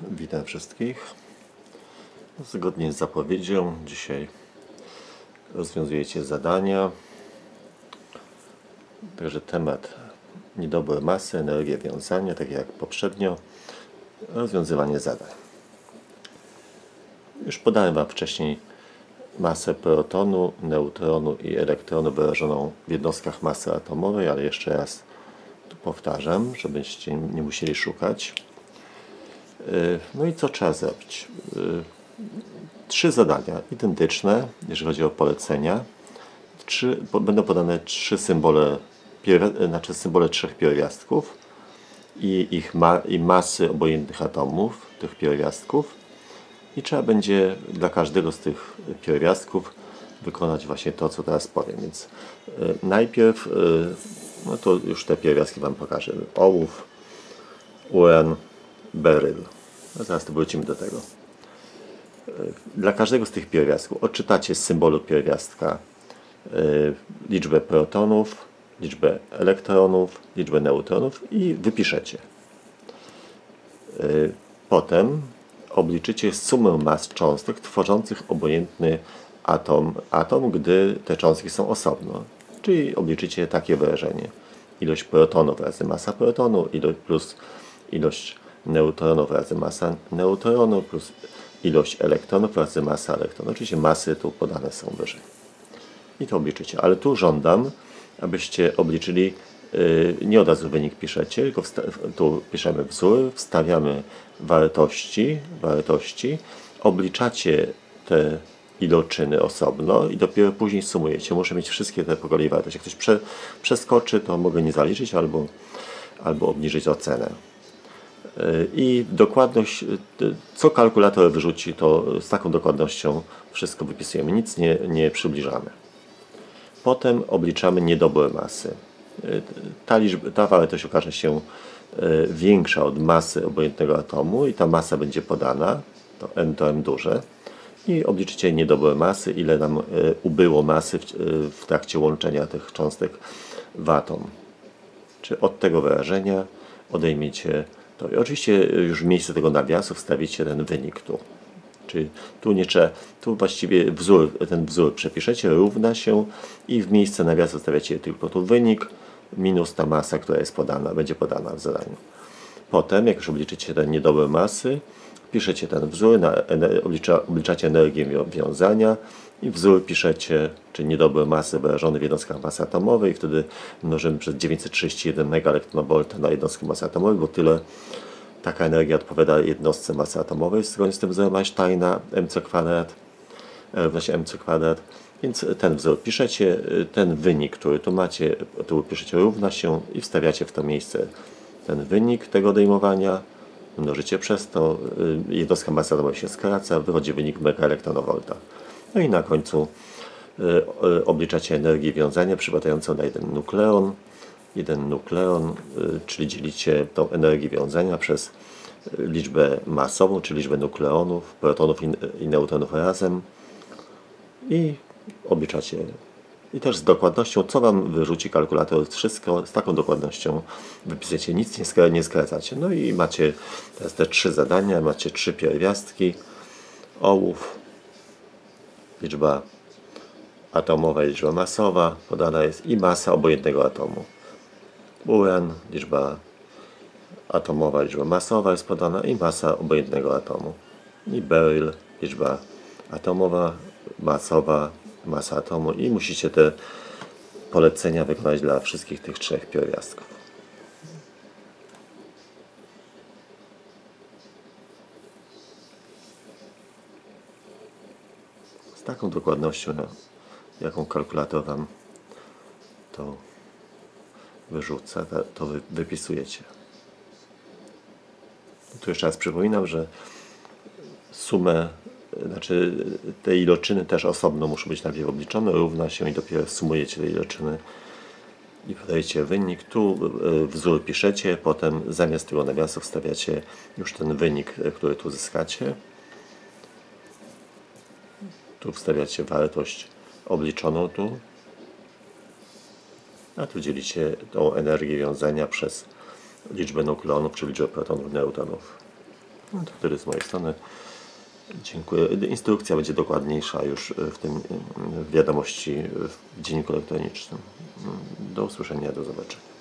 Witam wszystkich. Zgodnie z zapowiedzią, dzisiaj rozwiązujecie zadania. Także temat niedobór masy, energia wiązania, tak jak poprzednio, rozwiązywanie zadań. Już podałem Wam wcześniej masę protonu, neutronu i elektronu wyrażoną w jednostkach masy atomowej, ale jeszcze raz powtarzam, żebyście nie musieli szukać. Yy, No i co trzeba zrobić? Yy, Trzy zadania identyczne, jeżeli chodzi o polecenia. Trzy, będą podane trzy symbole, znaczy symbole trzech pierwiastków i ich ma, i masy obojętnych atomów tych pierwiastków. I trzeba będzie dla każdego z tych pierwiastków wykonać właśnie to, co teraz powiem. Więc y, najpierw, no to już te pierwiastki Wam pokażę. Ołów, uran, beryl. No zaraz to wrócimy do tego. Y, Dla każdego z tych pierwiastków odczytacie z symbolu pierwiastka y, liczbę protonów, liczbę elektronów, liczbę neutronów i wypiszecie. Y, Potem obliczycie sumę mas cząstek tworzących obojętny atom, atom, gdy te cząstki są osobno. Czyli obliczycie takie wyrażenie. Ilość protonów razy masa protonu ilo, plus ilość neutronów razy masa neutronu plus ilość elektronów razy masa elektronu. Oczywiście masy tu podane są wyżej i to obliczycie. Ale tu żądam, abyście obliczyli, yy, nie od razu wynik piszecie, tylko tu piszemy wzór, wstawiamy wartości, wartości, obliczacie te iloczyny osobno i dopiero później sumujecie. Muszę mieć wszystkie te po kolei wartości. Jak ktoś prze, przeskoczy, to mogę nie zaliczyć albo, albo obniżyć ocenę. Yy, I dokładność, yy, co kalkulator wyrzuci, to z taką dokładnością wszystko wypisujemy. Nic nie, nie przybliżamy. Potem obliczamy niedobór masy. Y, Ta, liczba, ta wartość okaże się większa od masy obojętnego atomu i ta masa będzie podana, to m to m duże. I obliczycie niedobór masy, ile nam ubyło masy w, w trakcie łączenia tych cząstek w atom. Czy od tego wyrażenia odejmiecie to. I oczywiście już w miejsce tego nawiasu wstawicie ten wynik tu. Czyli tu nie trzeba, tu właściwie wzór, ten wzór przepiszecie, równa się i w miejsce nawiasu stawiacie tylko tu wynik minus ta masa, która jest podana, będzie podana w zadaniu. Potem, jak już obliczycie te niedobór masy, piszecie ten wzór, na, oblicza, obliczacie energię wią- wiązania i wzór piszecie, czy niedobór masy wyrażony w jednostkach masy atomowej, wtedy mnożymy przez 931 MeV na jednostkę masy atomowej, bo tyle Taka energia odpowiada jednostce masy atomowej. Zgodnie z tym wzorem Einsteina mc kwadrat się mc kwadrat. Więc ten wzór piszecie, ten wynik, który tu macie, tu piszecie równa się i wstawiacie w to miejsce ten wynik tego odejmowania, mnożycie przez to, y, jednostka masy atomowej się skraca, wychodzi wynik megaelektronowolta. No i na końcu y, obliczacie energię wiązania przypadającą na jeden nukleon. Jeden nukleon, y, czyli dzielicie tą energię wiązania przez liczbę masową, czyli liczbę nukleonów, protonów i neutronów razem i obliczacie. I też z dokładnością, co Wam wyrzuci kalkulator, wszystko z taką dokładnością wypisujecie, nic nie, skra- nie skracacie. No i macie teraz te trzy zadania, macie trzy pierwiastki, ołów, liczba atomowa liczba masowa, podana jest i masa obojętnego atomu. Uran, liczba atomowa, liczba masowa jest podana i masa obojętnego atomu. I beryl, liczba atomowa, masowa, masa atomu i musicie te polecenia wykonać dla wszystkich tych trzech pierwiastków. Z taką dokładnością, no, jaką kalkulator Wam to wyrzuca, to wy, wypisujecie. Tu jeszcze raz przypominam, że sumę, znaczy te iloczyny też osobno muszą być najpierw obliczone, równa się i dopiero sumujecie te iloczyny i podajecie wynik. Tu y, wzór piszecie, potem zamiast tego nawiasu wstawiacie już ten wynik, y, który tu zyskacie. Tu wstawiacie wartość obliczoną tu. A tu dzielicie tą energię wiązania przez liczbę nukleonów, czy liczbę protonów, neutronów. No to tyle z mojej strony. Dziękuję. Instrukcja będzie dokładniejsza już w tym w wiadomości w dzienniku elektronicznym. Do usłyszenia, do zobaczenia.